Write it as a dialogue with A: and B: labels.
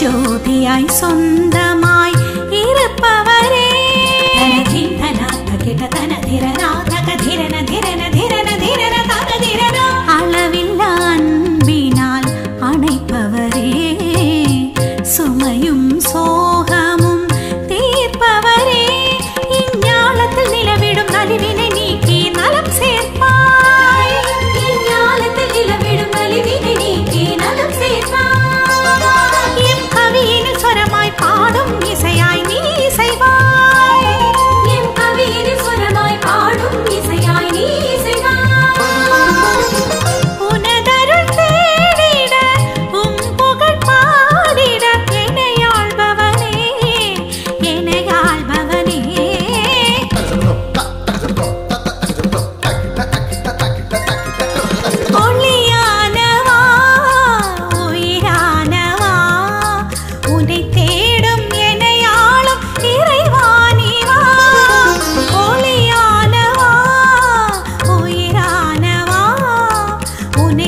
A: जो भी आई सुंदर माई உன்னை